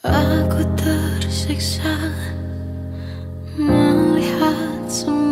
Aku tersiksa melihat semuanya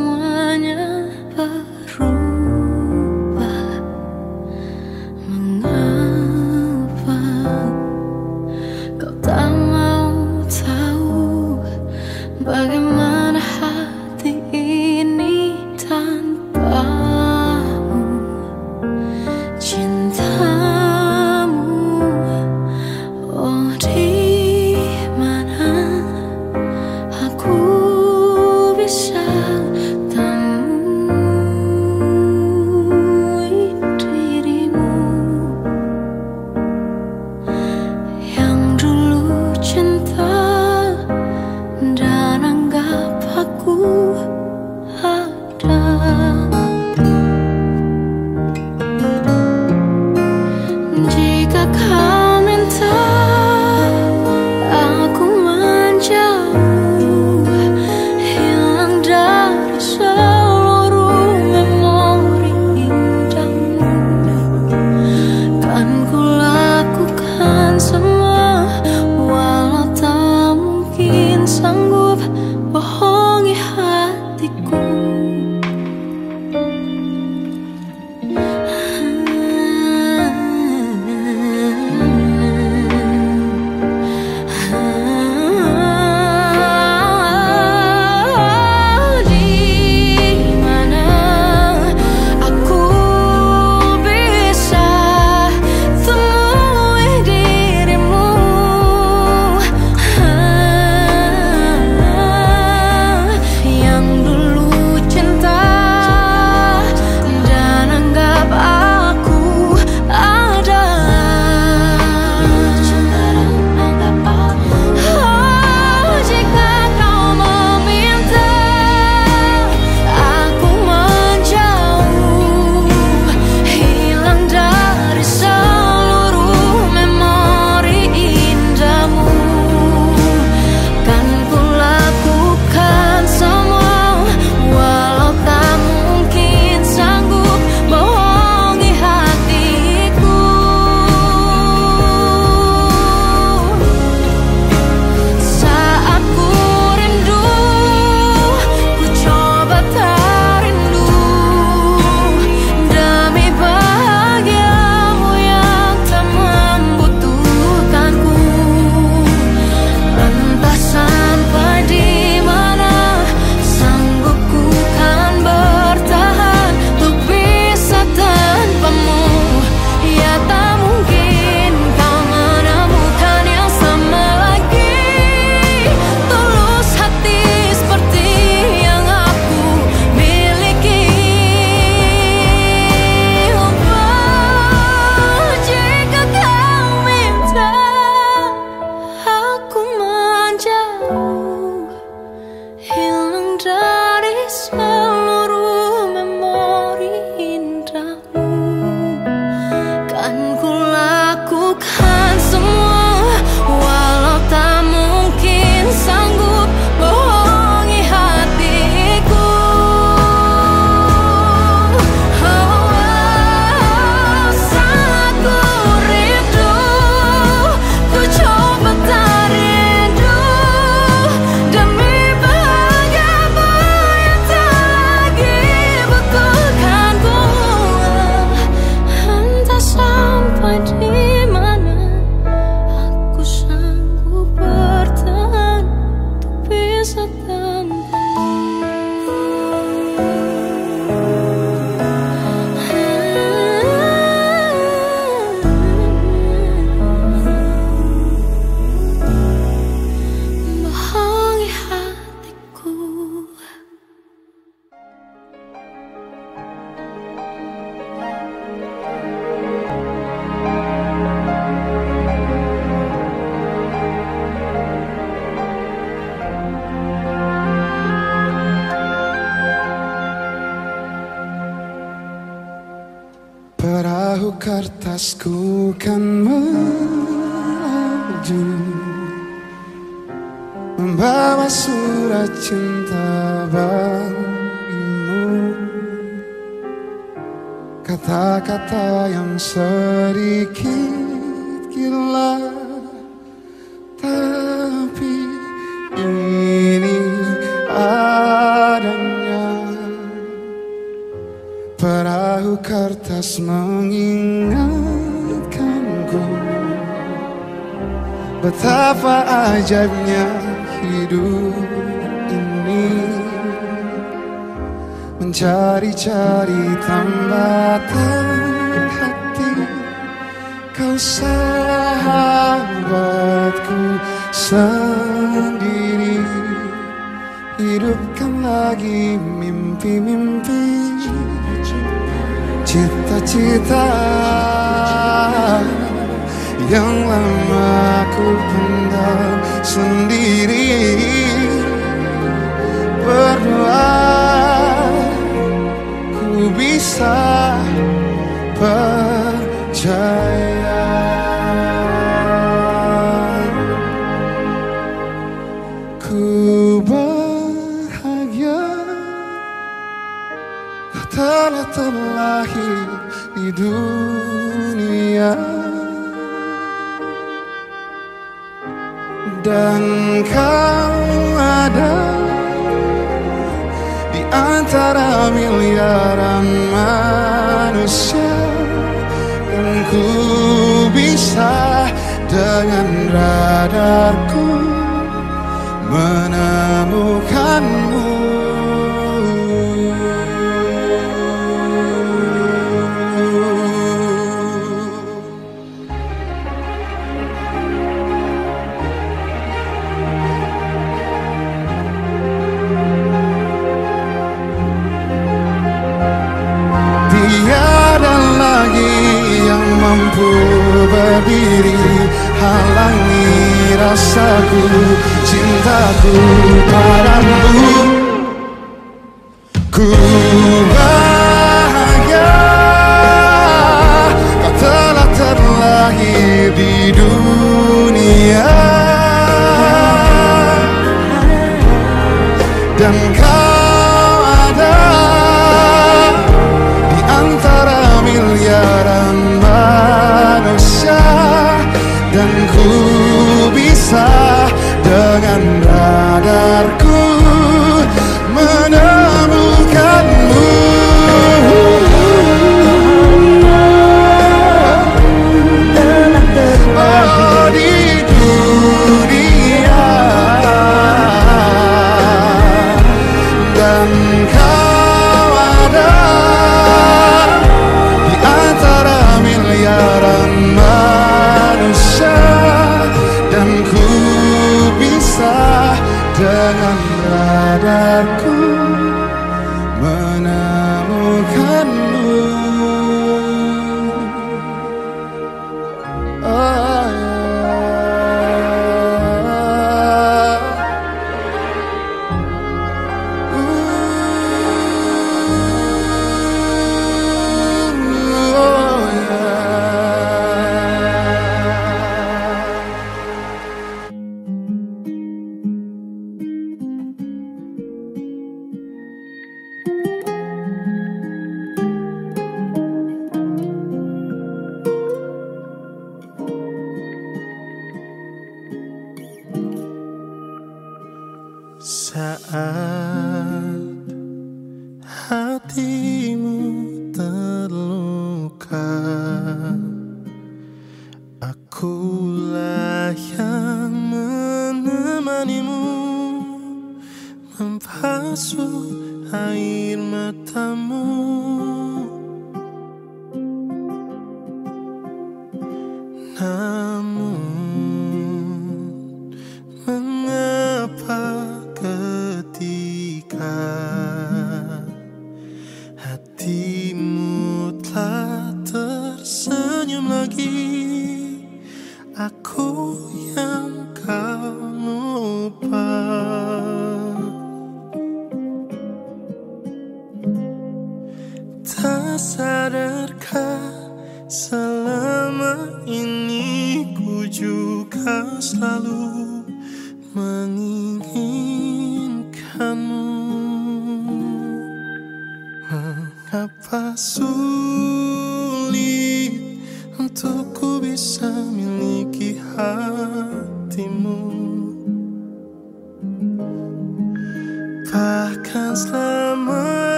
sadarku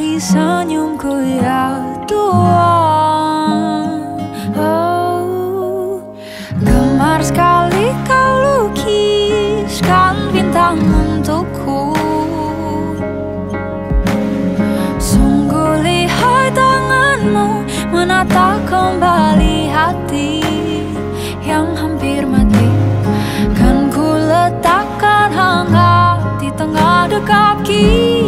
dari senyumku ya Tuhan oh. Gemar sekali kau lukiskan bintang untukku Sungguh lihai tanganmu menata kembali hati yang hampir mati Kan ku letakkan hangat di tengah dekap kita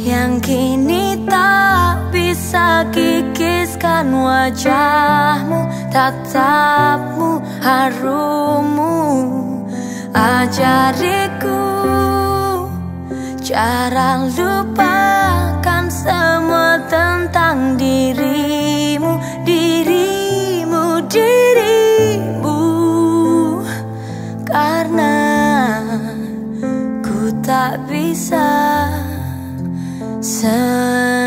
yang kini tak bisa kikiskan wajahmu, tatapmu, harummu. Ajariku cara lupakan semua tentang dirimu, dirimu, dirimu, karena ku tak bisa. time.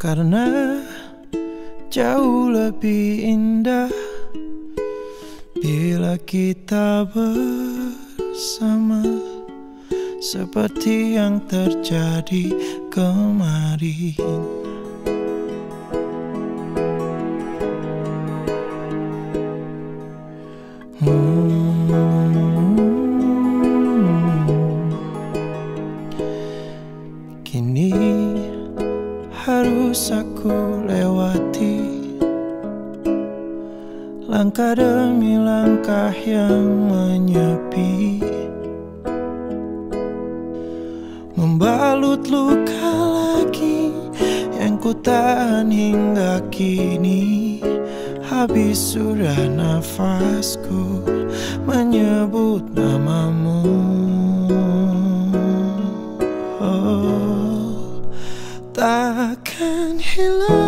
Karena jauh lebih indah Bila kita bersama Seperti yang terjadi kemarin. Langkah demi langkah yang menyepi? Membalut luka lagi Yang ku tahan hingga kini. Habis sudah nafasku Menyebut namamu. Oh Takkan hilang.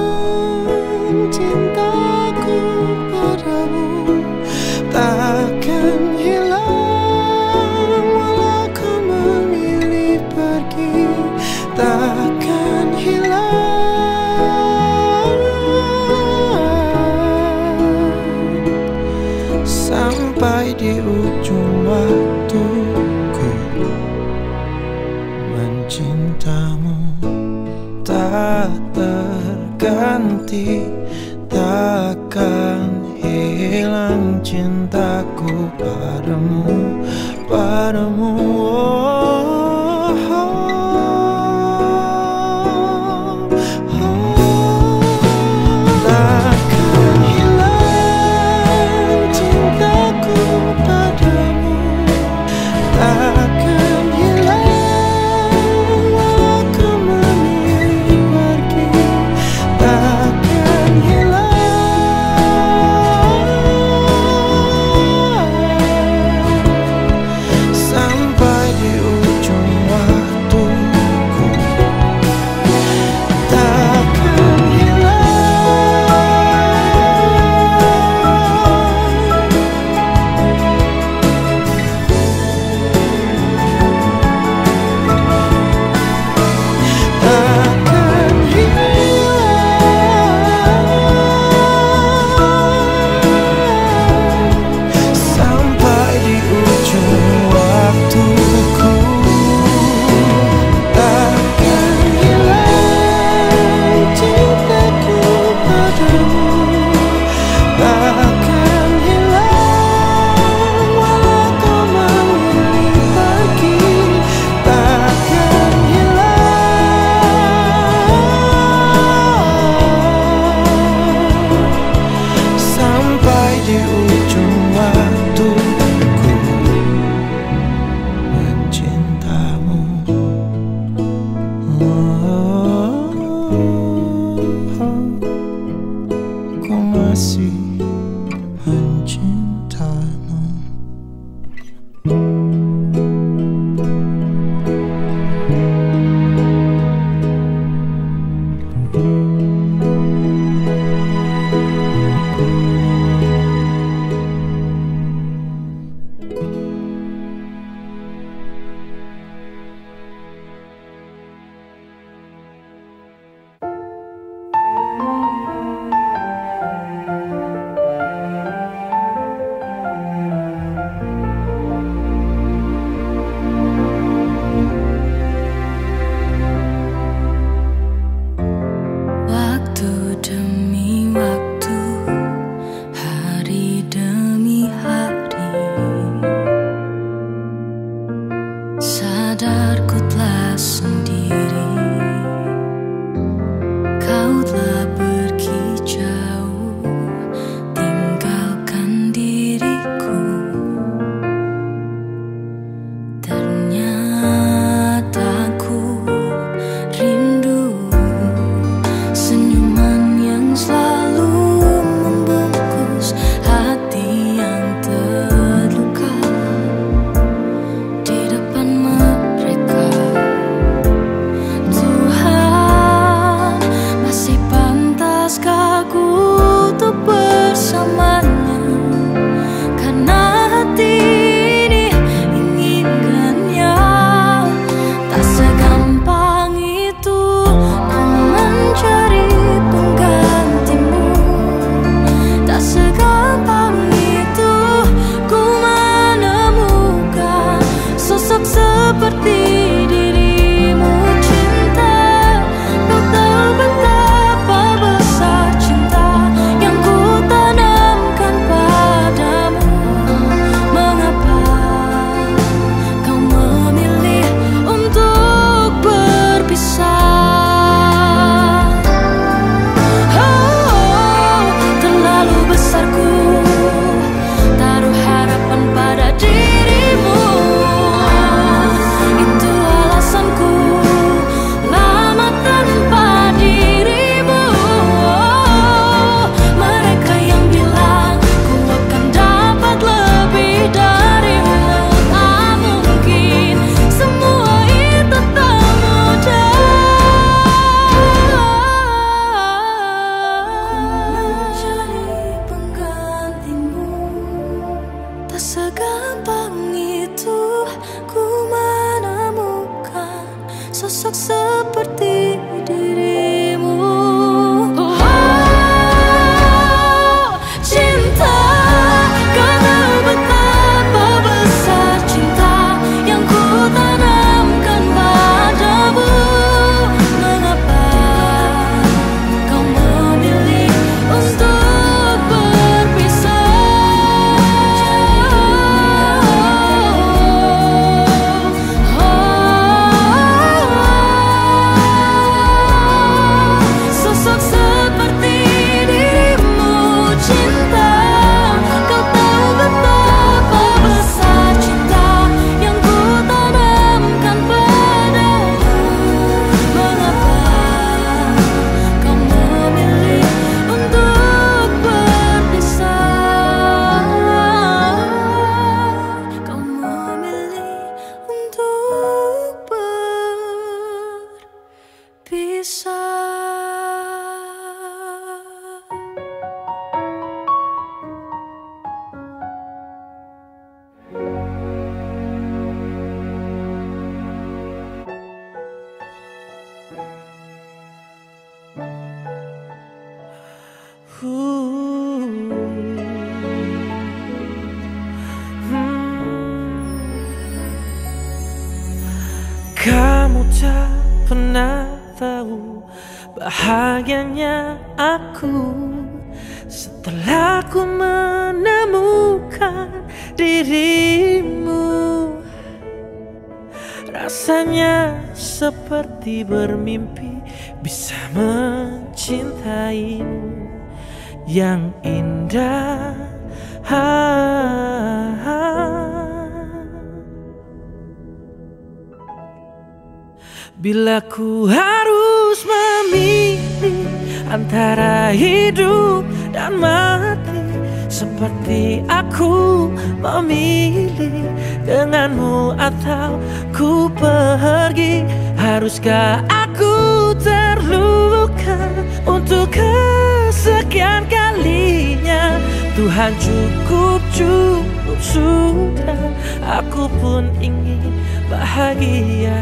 Tuhan cukup cukup sudah. Aku pun ingin bahagia.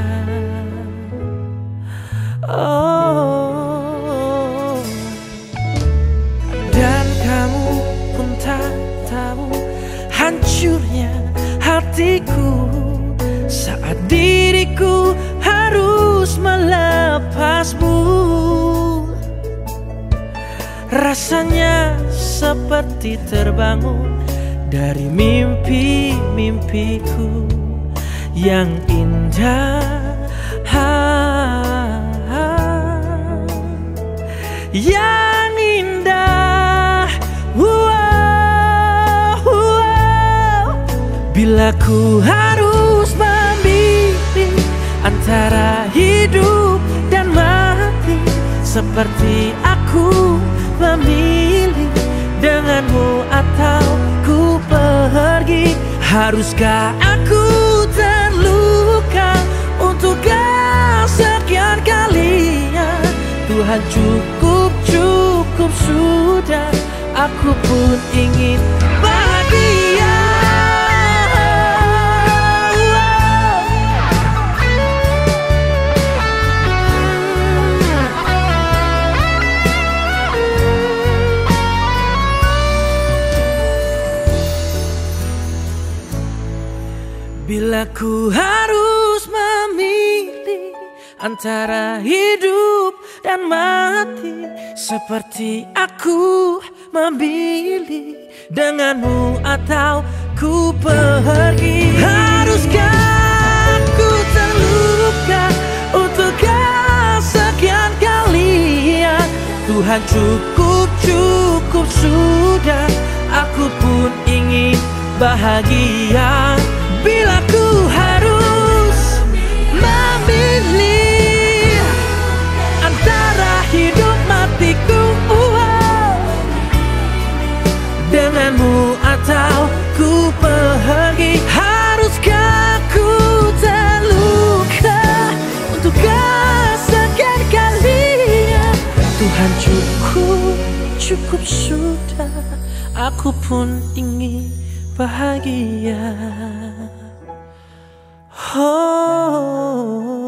Oh. Dan kamu pun tak tahu Hancurnya hatiku. Saat diriku harus melepasmu. Rasanya seperti terbangun Dari mimpi-mimpiku Yang indah yang indah wow, wow. Bila ku harus memilih antara hidup dan mati Seperti aku memilih denganmu atau ku pergi? Haruskah aku terluka untuk kesekian kalinya? Tuhan cukup cukup sudah. Aku pun ingin Bila ku harus memilih antara hidup dan mati Seperti aku memilih denganmu atau ku pergi. Haruskah ku terluka untuk kesekian kalinya Tuhan cukup cukup sudah Aku pun ingin bahagia Bila ku harus memilih antara hidup matiku wow. denganmu atau ku pergi haruskah ku terluka untuk kesekian kalinya Tuhan cukup cukup sudah aku pun ingin bahagia oh.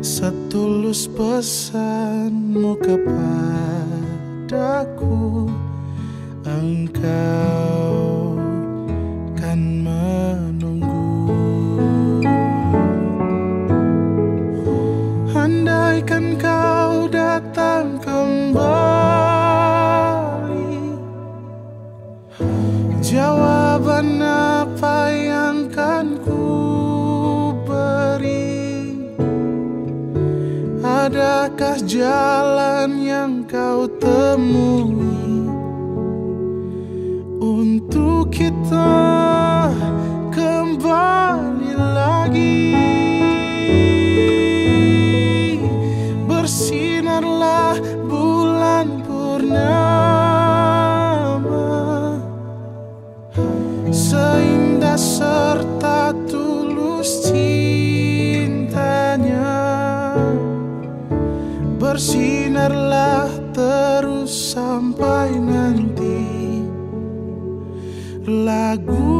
Setulus pesanmu kepadaku Engkau Adakah jalan yang kau temui lagoa.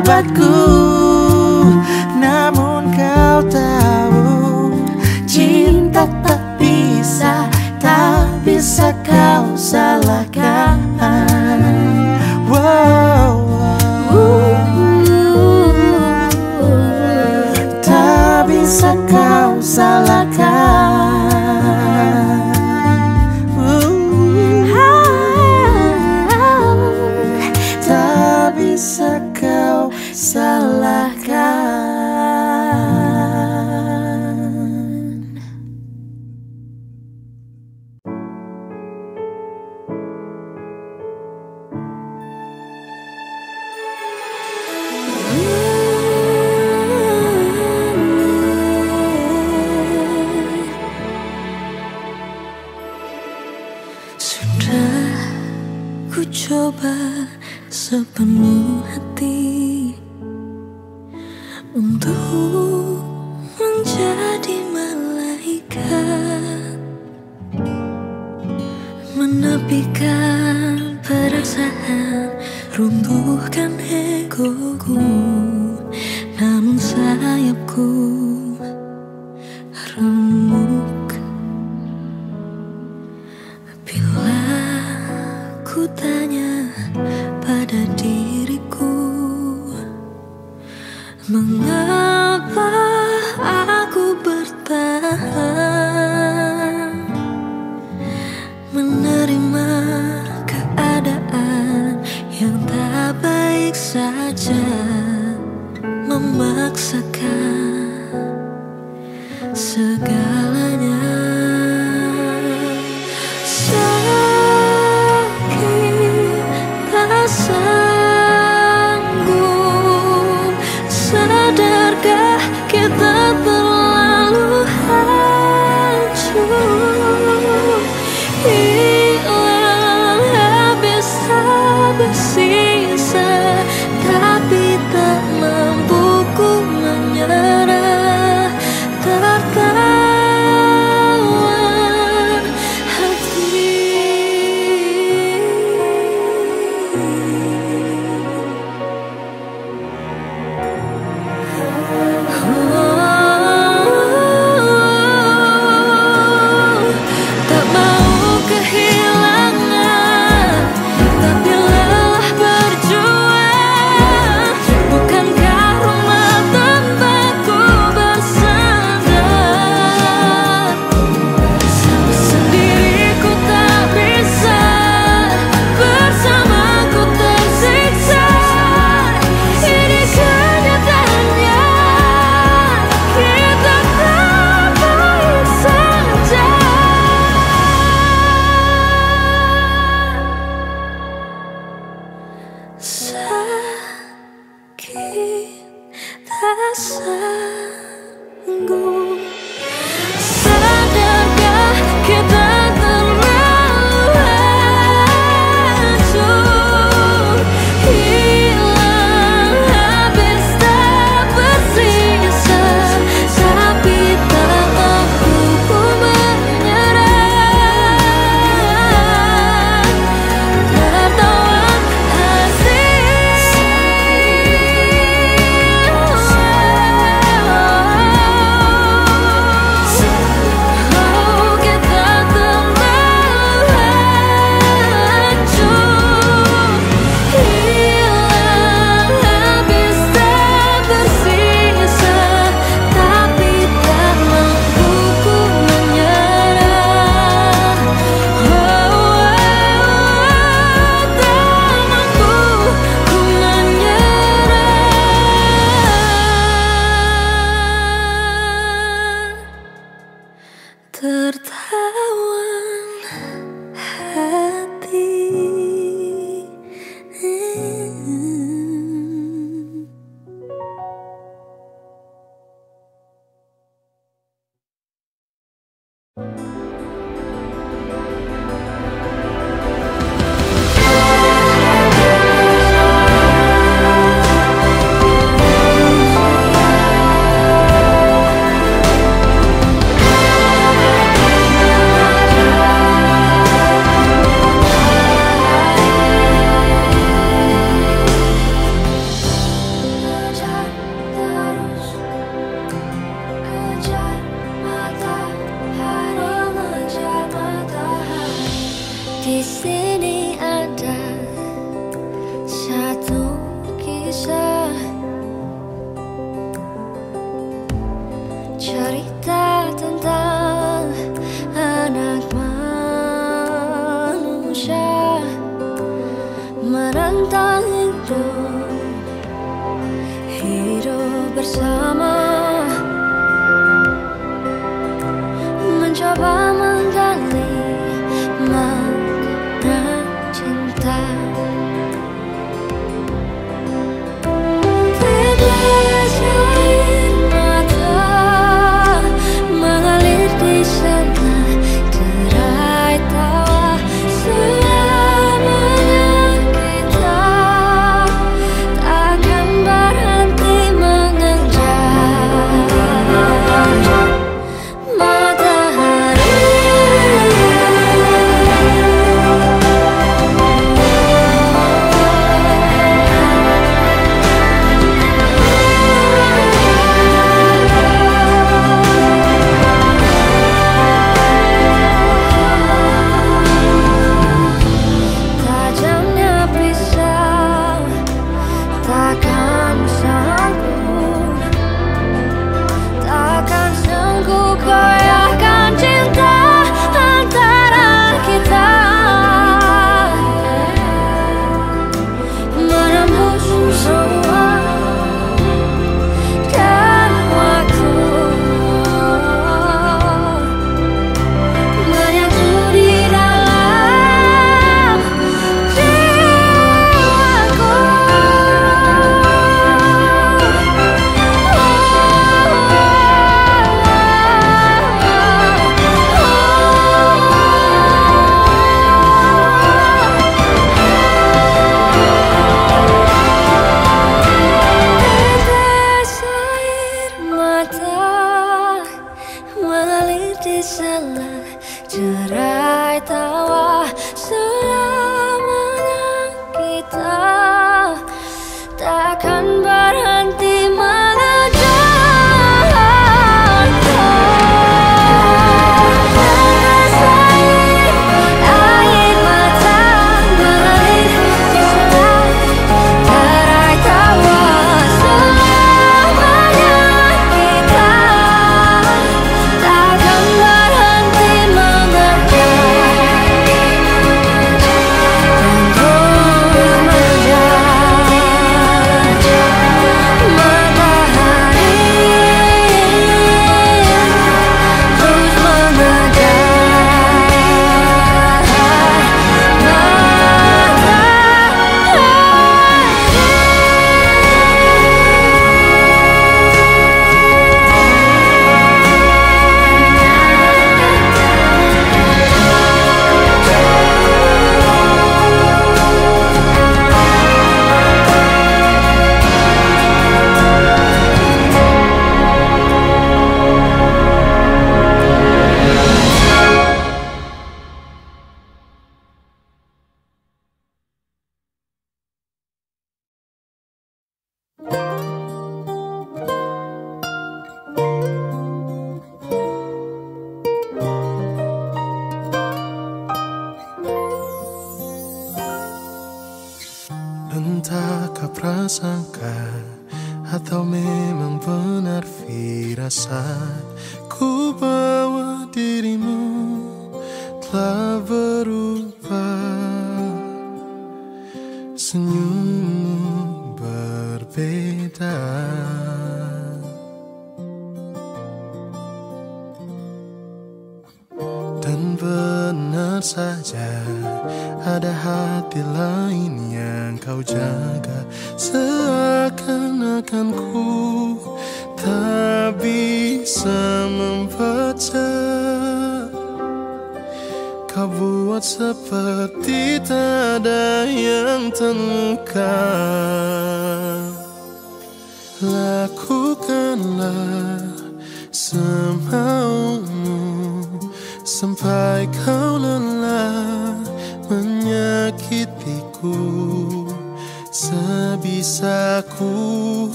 sahabatku Namun kau tahu Cinta tak bisa Tak bisa kau salah.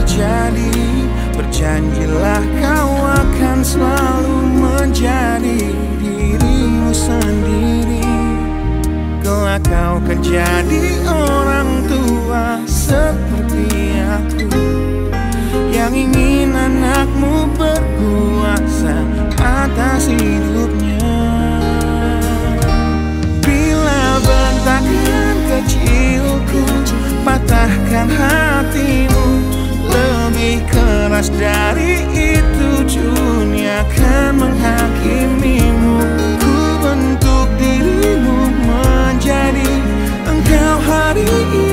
terjadi. Berjanjilah kau akan selalu menjadi dirimu sendiri. Kelak kau akan jadi orang tua seperti aku Yang ingin anakmu berkuasa atas hidupnya. Bila bentakan kecilku patahkan hatimu. Lepas dari itu dunia akan menghakimimu. Ku bentuk dirimu menjadi engkau hari ini.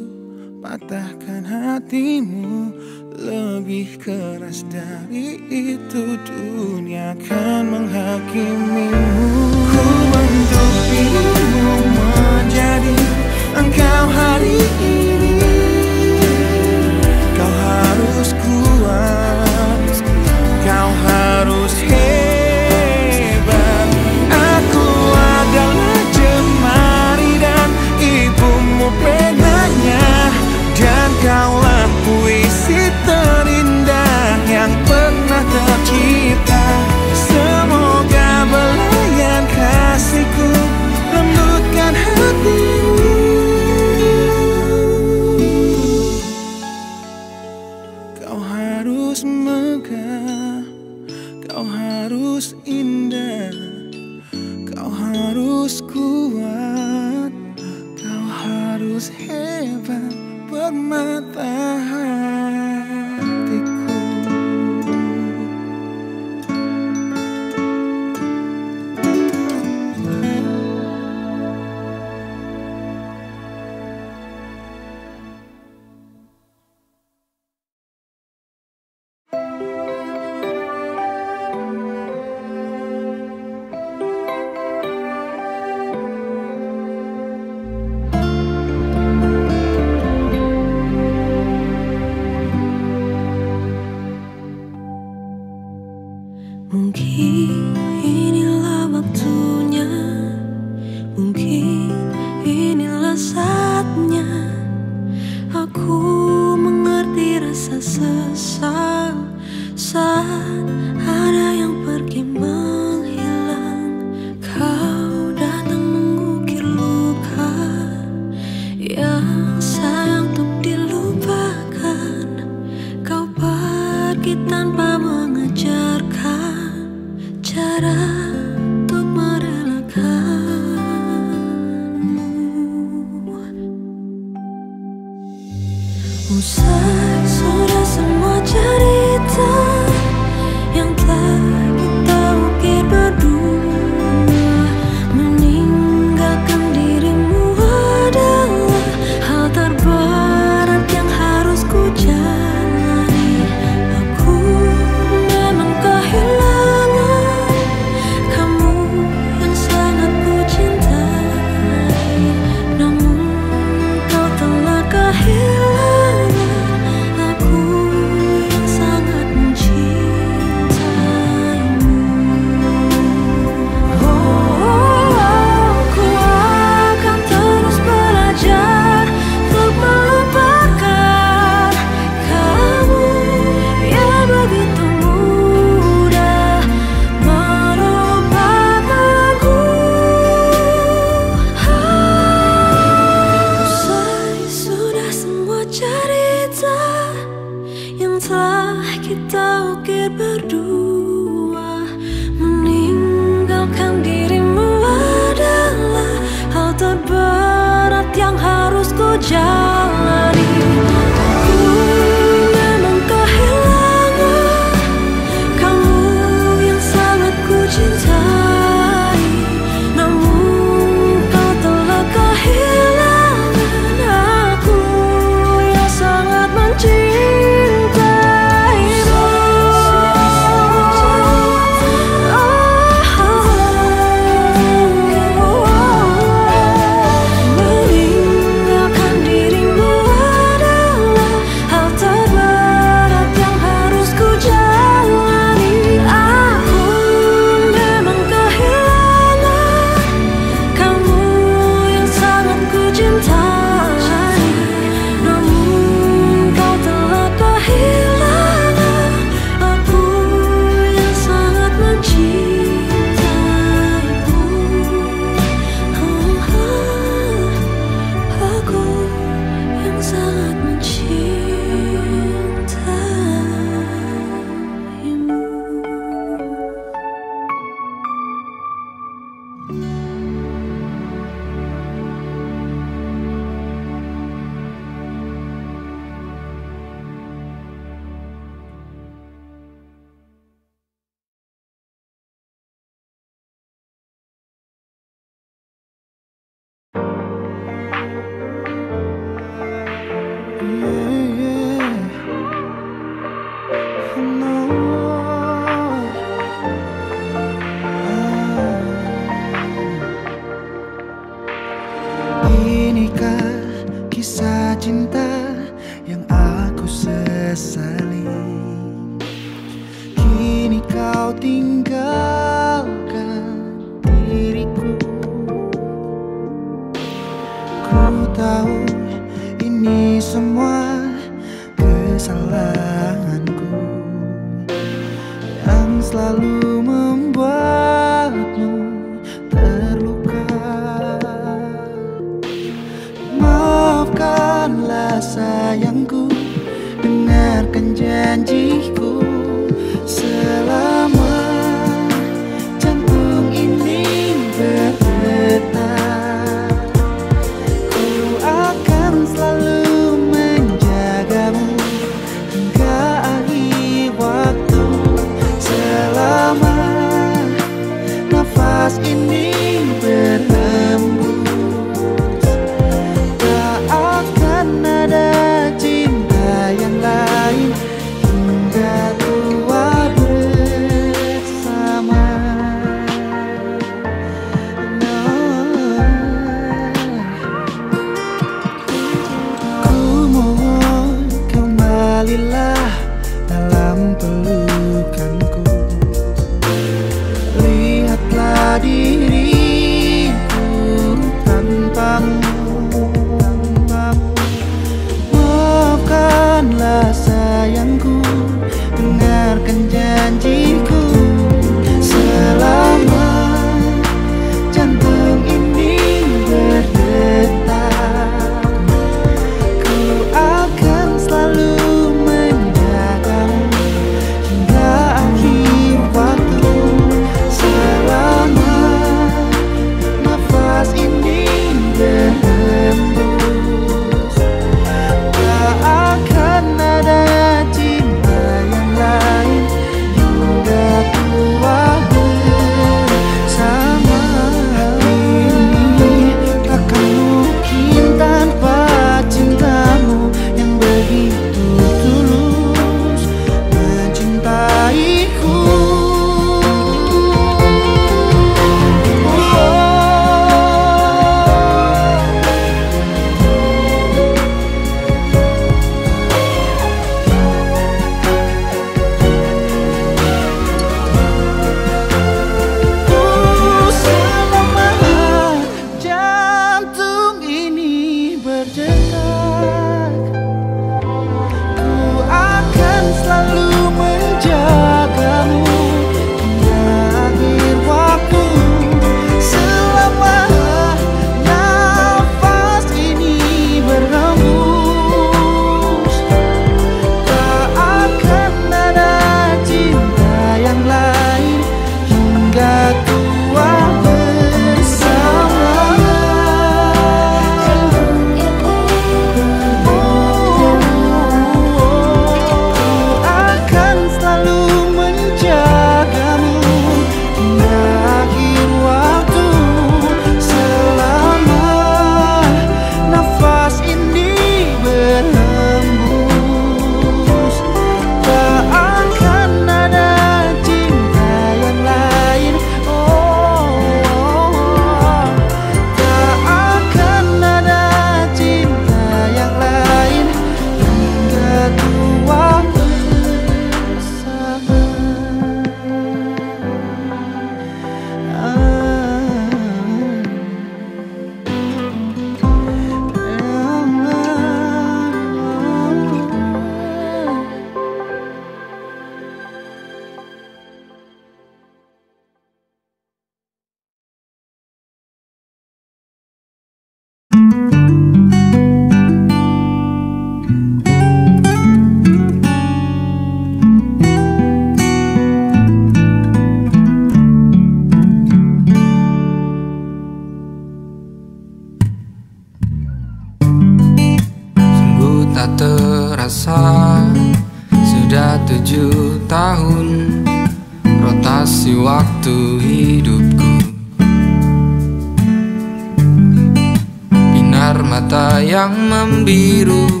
Yang membiru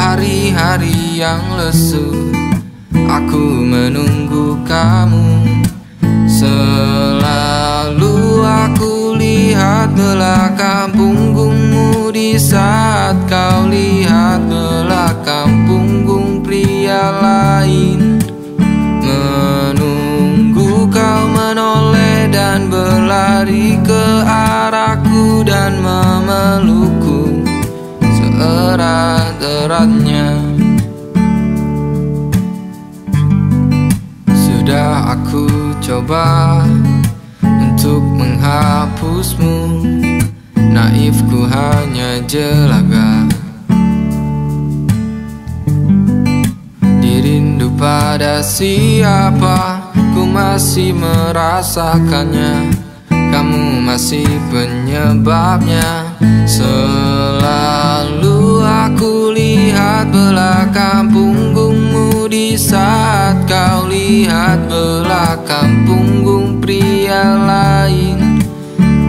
Hari-hari yang lesu. Aku menunggu kamu. Selalu aku lihat belakang punggungmu Di saat kau lihat belakang punggung pria lain. Menunggu kau menoleh dan berlari ke arahku Dan memelukku seerat-eratnya Sudah aku coba untuk menghapusmu. Naifku hanya jelaga. Dirindu pada siapa Ku masih merasakannya. Kamu masih penyebabnya. Selalu aku lihat belakang punggungmu Di saat kau lihat belakang punggung pria lain.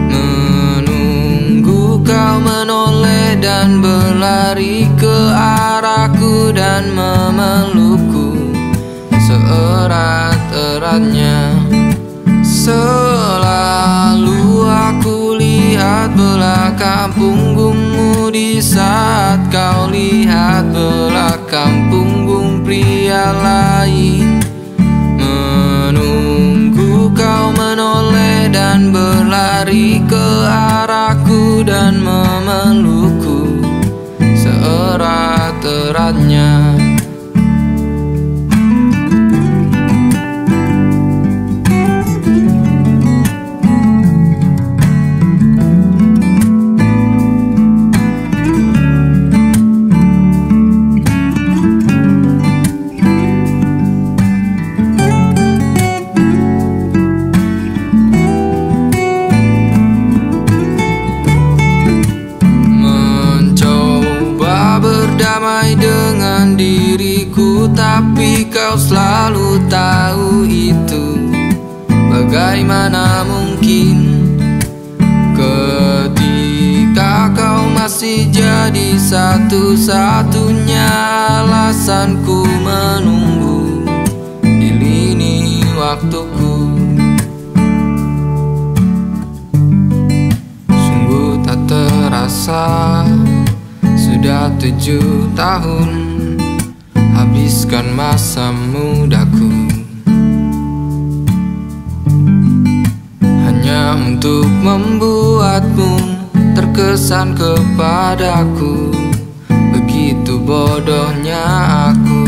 Menunggu kau menoleh dan berlari ke arahku Dan memelukku. Seerat-eratnya Selalu aku lihat belakang punggungmu Di saat kau lihat belakang punggung pria lain. Menunggu kau menoleh dan berlari ke arahku Dan memelukku. Seerat-eratnya kau selalu tahu itu. Bagaimana mungkin Ketika kau masih jadi satu-satunya alasanku menunggu Di lini waktuku? Sungguh tak terasa Sudah tujuh tahun Habiskan masa mudaku. Hanya untuk membuatmu Terkesan kepadaku. Begitu bodohnya aku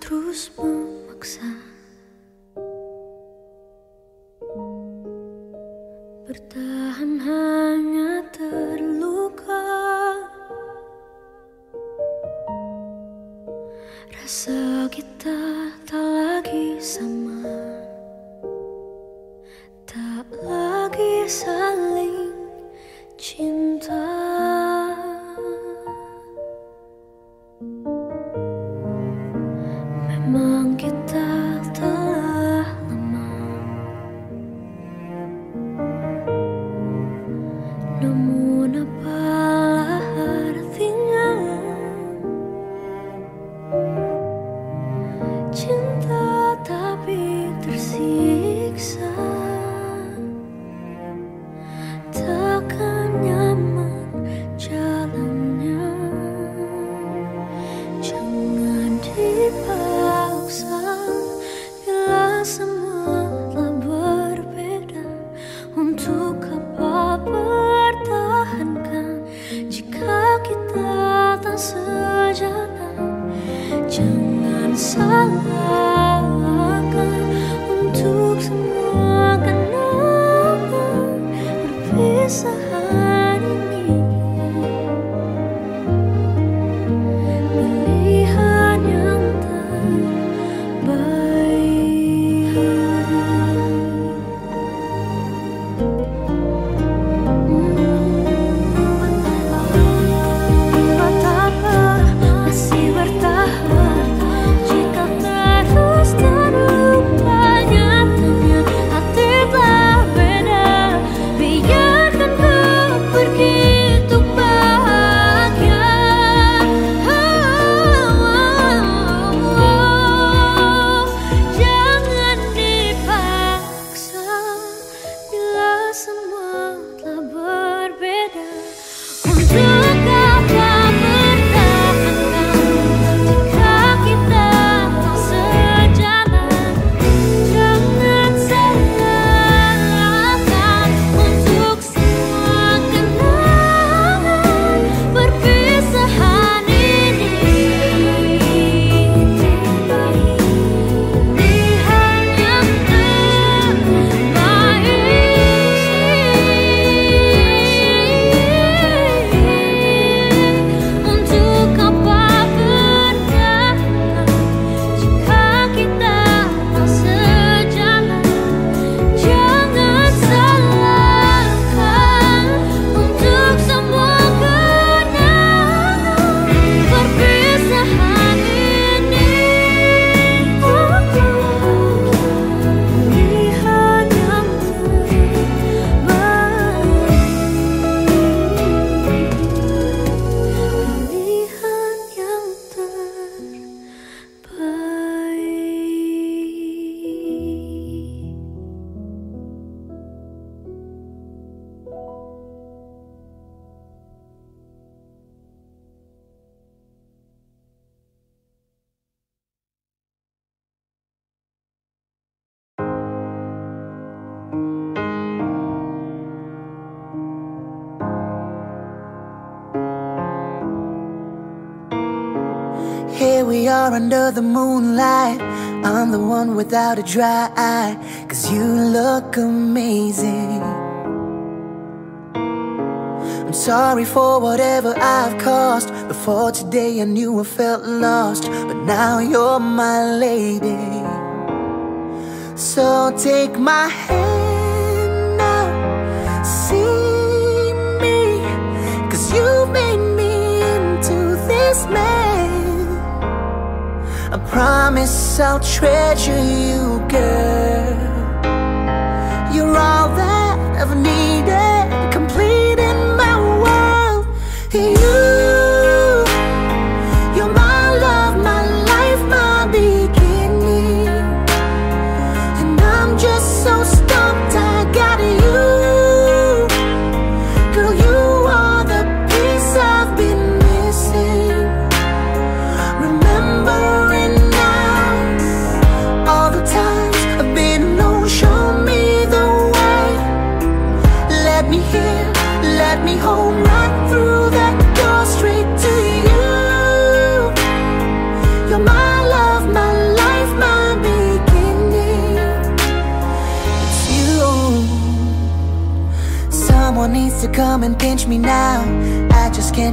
terus memaksa. Bertahan hanya terluka. Rasa kita the one without a dry eye Cause you look amazing. I'm sorry for whatever I've caused. Before today I knew I felt lost But now you're my lady. So take my hand now. See me Cause you made me into this man promise I'll treasure you, girl. You're all that I've needed, completing my world.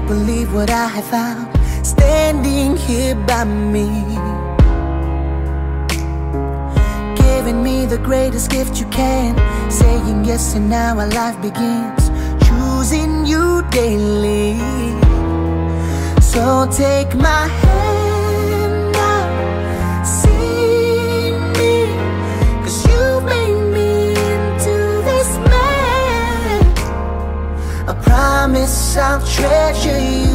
believe what I have found standing here by me. Giving me the greatest gift you can, saying yes, and now our life begins. Choosing you daily. So take my hand. promise I'll treasure you.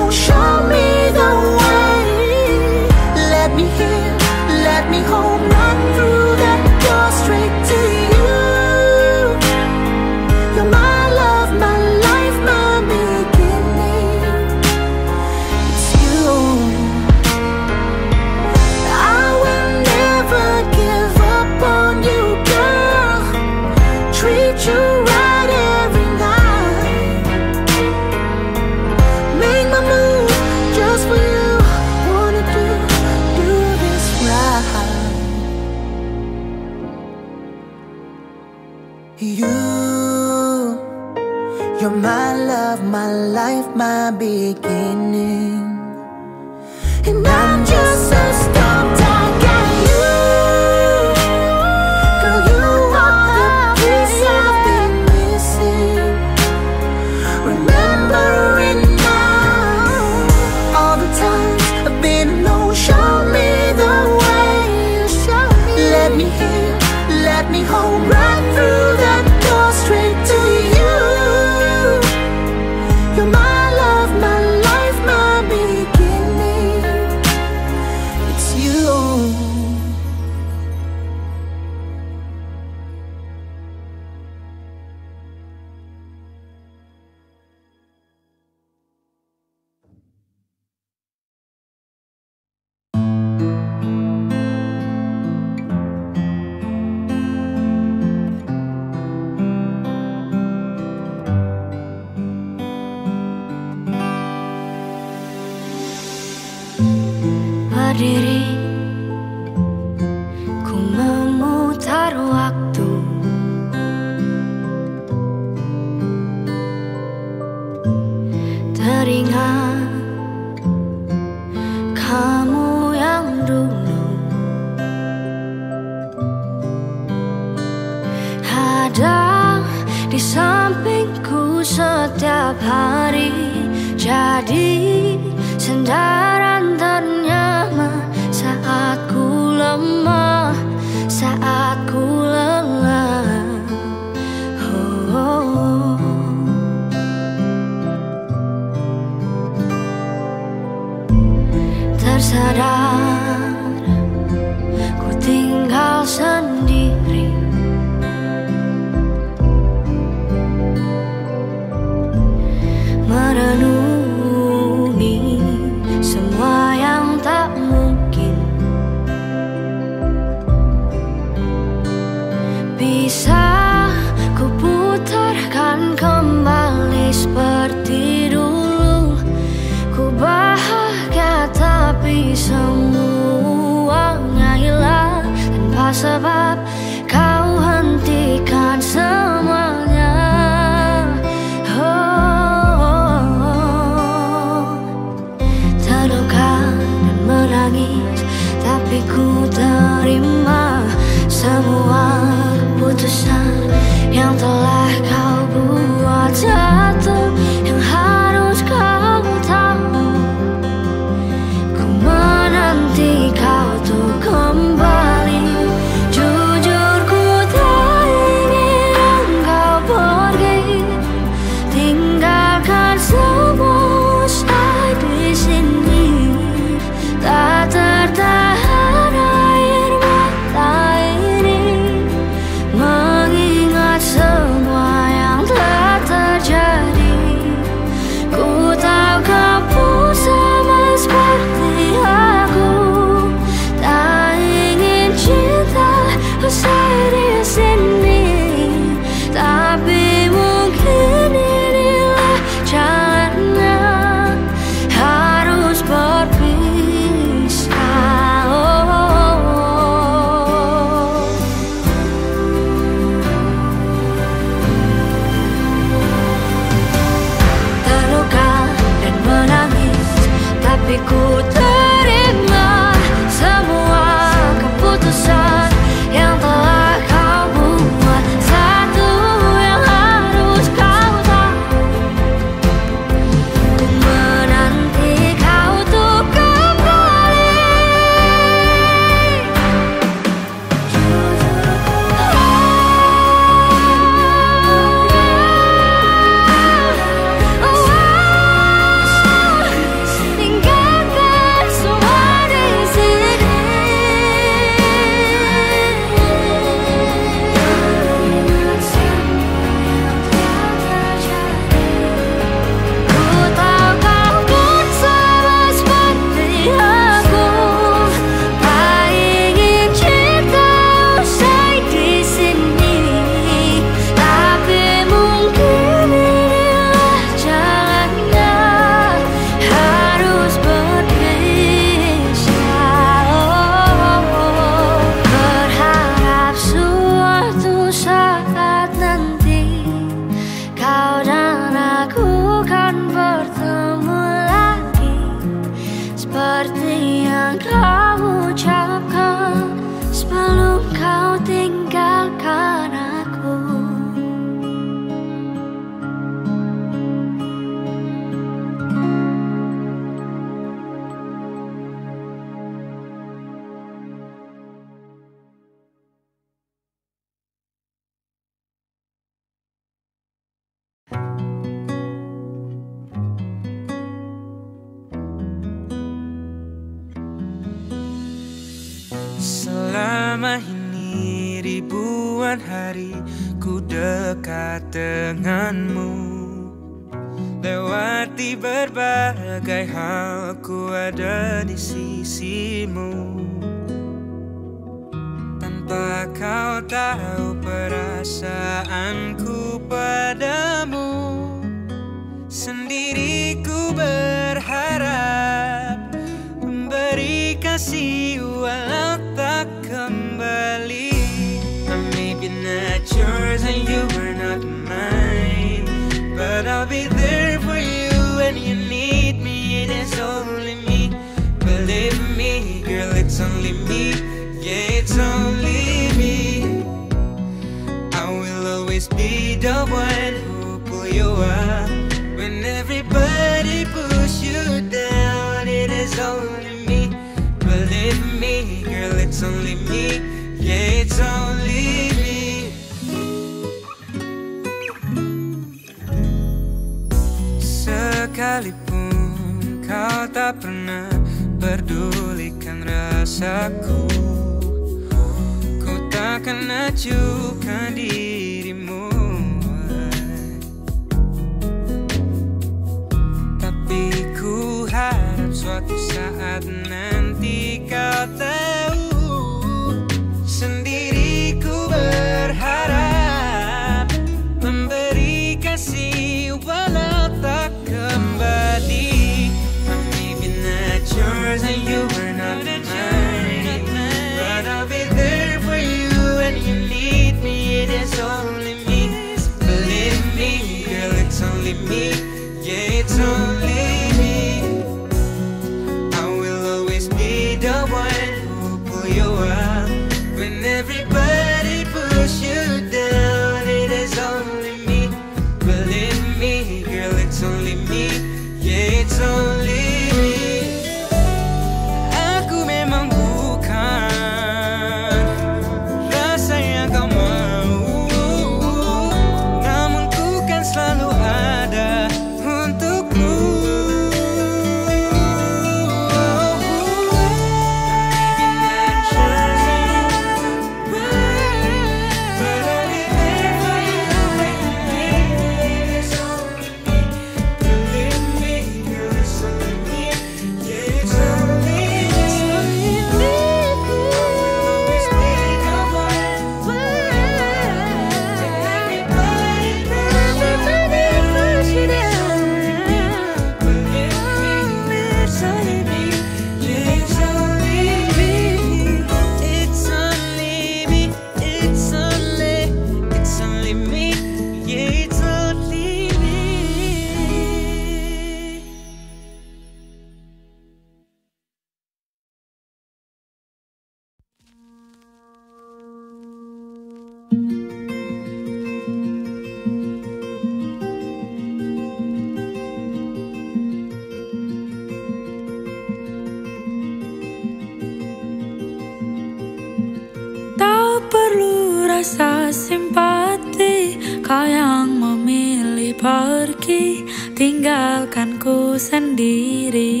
Ku sendiri.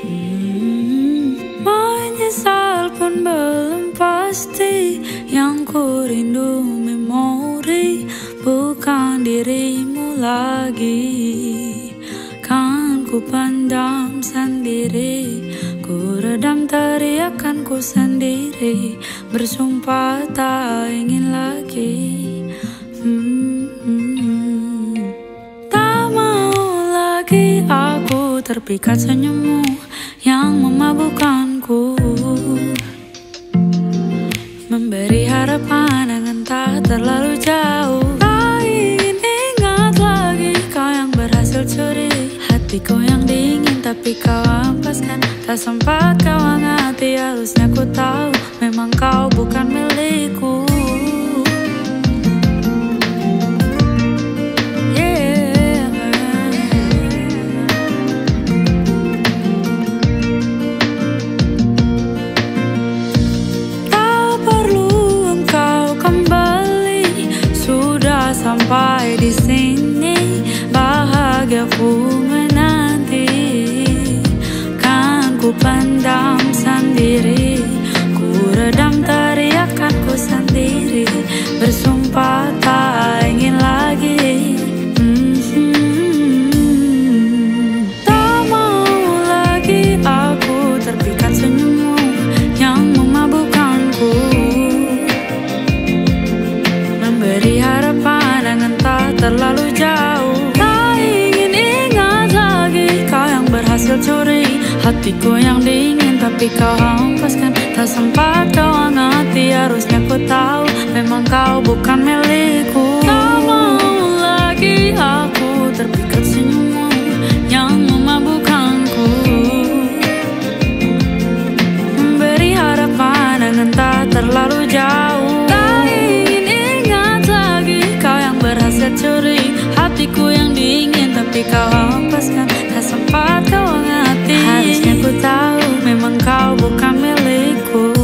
Hmm, Menyesal pun belum pasti. Yang ku rindu memori Bukan dirimu lagi. Kan ku pandang sendiri Ku redam teriakanku sendiri. Bersumpah tak ingin lagi. terpikat senyummu yang memabukanku Memberi harapan yang tak terlalu jauh. Kau ingin ingat lagi kau yang berhasil curi Hatiku yang dingin tapi kau ampaskan Tak sempat kau angati harusnya ku tahu Memang kau bukan milikku. Sudah sampai di sini Bahagiaku menanti Kan ku pandang sendiri Hatiku yang dingin tapi kau hempaskan Tak sempat kau hangati Harusnya ku tahu Memang kau bukan milikku. Tak mau lagi aku terpikat senyummu Yang memabukkanku Memberi harapan yang entah terlalu jauh. Tak ingin ingat lagi Kau yang berhasil curi. Hatiku yang dingin Tapi kau hempaskan Tak sempat kau hangati Harusnya ku tahu Memang kau bukan milikku.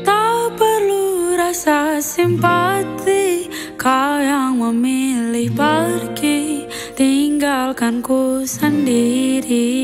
Tak perlu rasa simpati Kau yang memilih pergi. Tinggalkan ku sendiri